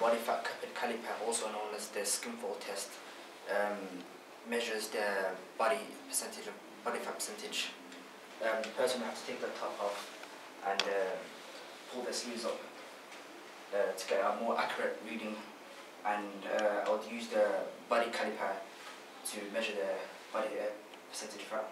body fat caliper, also known as the skinfold test, um, measures the body percentage of body fat percentage. Um, the person will have to take the top off and uh, pull their sleeves up uh, to get a more accurate reading. And uh, I would use the body caliper to measure the body uh, percentage fat.